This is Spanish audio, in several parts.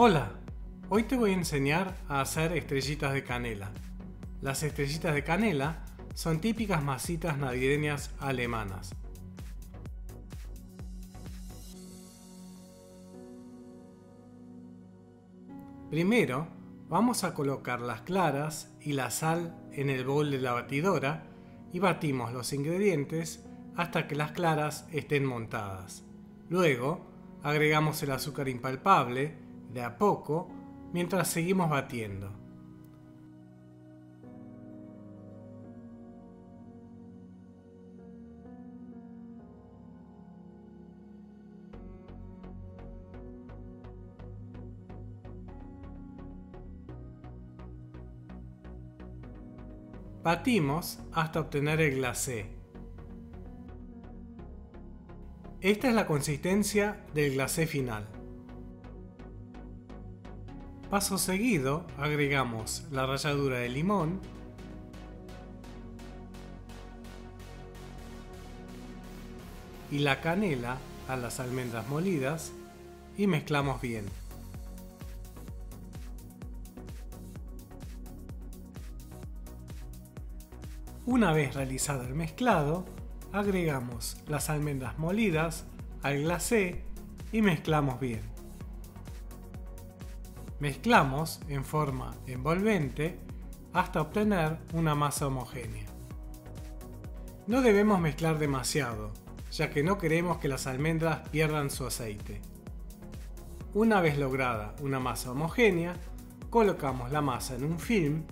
Hola, hoy te voy a enseñar a hacer estrellitas de canela. Las estrellitas de canela son típicas masitas navideñas alemanas. Primero, vamos a colocar las claras y la sal en el bol de la batidora y batimos los ingredientes hasta que las claras estén montadas. Luego, agregamos el azúcar impalpable, de a poco mientras seguimos batiendo. Batimos hasta obtener el glacé. Esta es la consistencia del glacé final. Paso seguido agregamos la ralladura de limón y la canela a las almendras molidas y mezclamos bien. Una vez realizado el mezclado, agregamos las almendras molidas al glacé y mezclamos bien. Mezclamos en forma envolvente hasta obtener una masa homogénea. No debemos mezclar demasiado, ya que no queremos que las almendras pierdan su aceite. Una vez lograda una masa homogénea, colocamos la masa en un film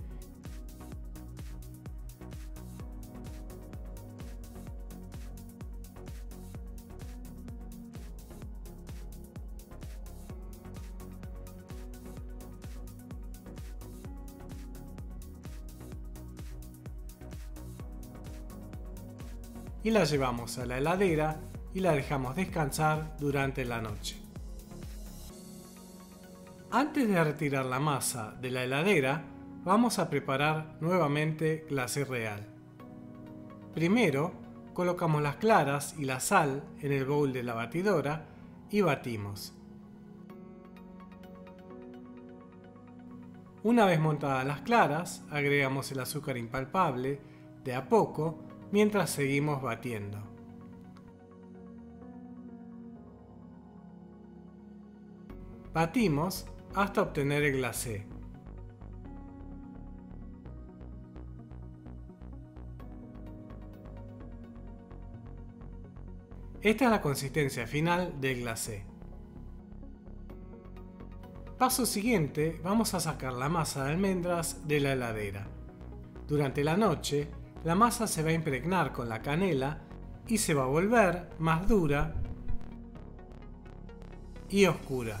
y la llevamos a la heladera y la dejamos descansar durante la noche. Antes de retirar la masa de la heladera, vamos a preparar nuevamente glacé real. Primero, colocamos las claras y la sal en el bowl de la batidora y batimos. Una vez montadas las claras, agregamos el azúcar impalpable de a poco mientras seguimos batiendo. Batimos hasta obtener el glacé. Esta es la consistencia final del glacé. Paso siguiente, vamos a sacar la masa de almendras de la heladera. Durante la noche, la masa se va a impregnar con la canela y se va a volver más dura y oscura.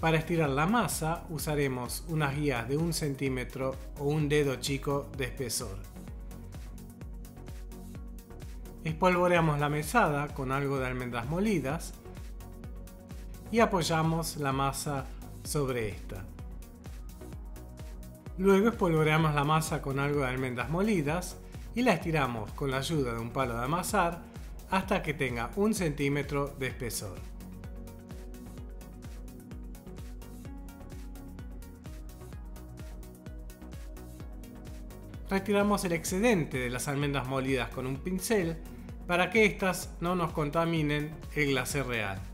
Para estirar la masa usaremos unas guías de un centímetro o un dedo chico de espesor. Espolvoreamos la mesada con algo de almendras molidas y apoyamos la masa sobre esta. Luego espolvoreamos la masa con algo de almendras molidas y la estiramos con la ayuda de un palo de amasar hasta que tenga un centímetro de espesor. Retiramos el excedente de las almendras molidas con un pincel para que éstas no nos contaminen el glacé real.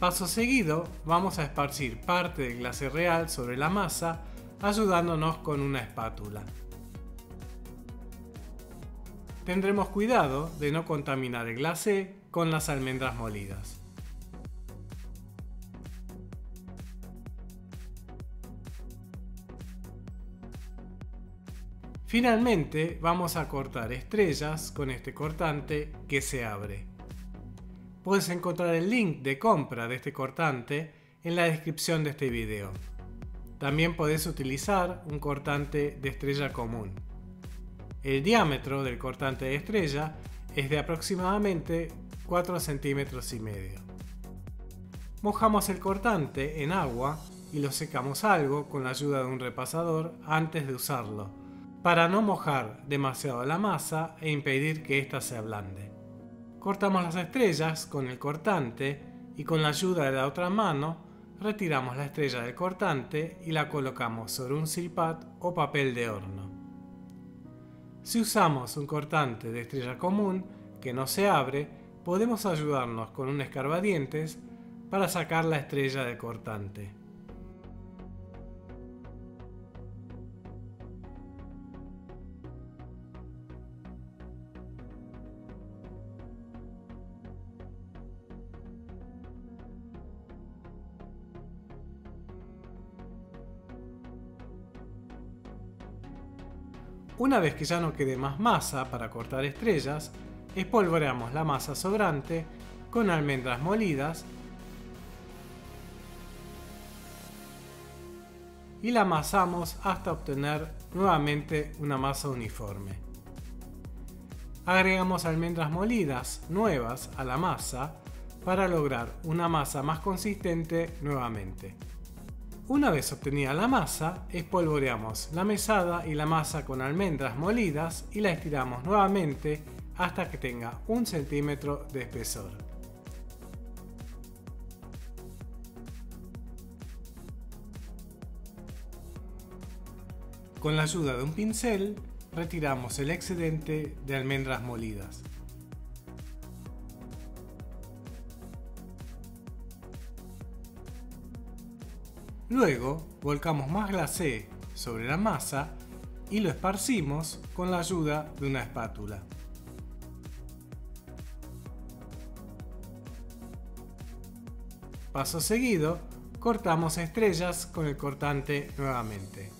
Paso seguido, vamos a esparcir parte del glacé real sobre la masa, ayudándonos con una espátula. Tendremos cuidado de no contaminar el glacé con las almendras molidas. Finalmente vamos a cortar estrellas con este cortante que se abre. Puedes encontrar el link de compra de este cortante en la descripción de este video. También puedes utilizar un cortante de estrella común. El diámetro del cortante de estrella es de aproximadamente 4 centímetros y medio. Mojamos el cortante en agua y lo secamos algo con la ayuda de un repasador antes de usarlo, para no mojar demasiado la masa e impedir que ésta se ablande. Cortamos las estrellas con el cortante y con la ayuda de la otra mano retiramos la estrella del cortante y la colocamos sobre un silpat o papel de horno. Si usamos un cortante de estrella común que no se abre, podemos ayudarnos con un escarbadientes para sacar la estrella del cortante. Una vez que ya no quede más masa para cortar estrellas, espolvoreamos la masa sobrante con almendras molidas y la amasamos hasta obtener nuevamente una masa uniforme. Agregamos almendras molidas nuevas a la masa para lograr una masa más consistente nuevamente. Una vez obtenida la masa, espolvoreamos la mesada y la masa con almendras molidas y la estiramos nuevamente hasta que tenga un centímetro de espesor. Con la ayuda de un pincel, retiramos el excedente de almendras molidas. Luego volcamos más glacé sobre la masa y lo esparcimos con la ayuda de una espátula. Paso seguido, cortamos estrellas con el cortante nuevamente.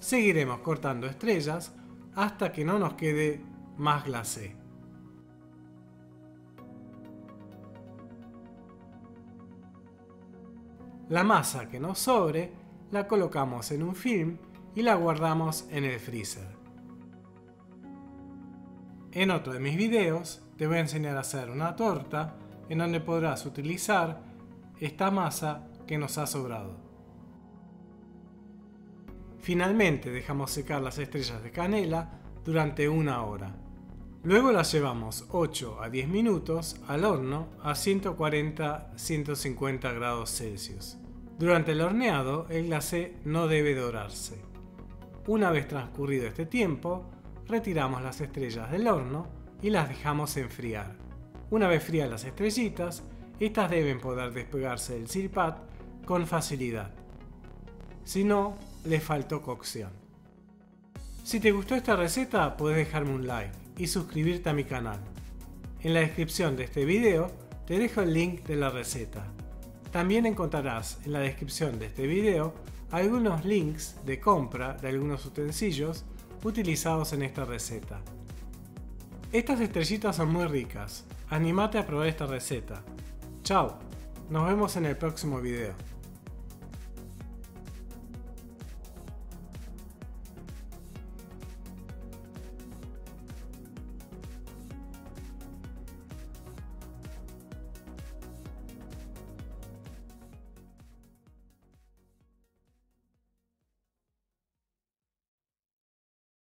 Seguiremos cortando estrellas hasta que no nos quede más glacé. La masa que nos sobre la colocamos en un film y la guardamos en el freezer. En otro de mis videos te voy a enseñar a hacer una torta en donde podrás utilizar esta masa que nos ha sobrado. Finalmente dejamos secar las estrellas de canela durante una hora. Luego las llevamos 8 a 10 minutos al horno a 140-150 grados Celsius. Durante el horneado, el glacé no debe dorarse. Una vez transcurrido este tiempo, retiramos las estrellas del horno y las dejamos enfriar. Una vez frías las estrellitas, estas deben poder despegarse del silpat con facilidad. Si no, le faltó cocción. Si te gustó esta receta, puedes dejarme un like y suscribirte a mi canal. En la descripción de este video te dejo el link de la receta. También encontrarás en la descripción de este video algunos links de compra de algunos utensilios utilizados en esta receta. Estas estrellitas son muy ricas, animate a probar esta receta. Chao, nos vemos en el próximo video.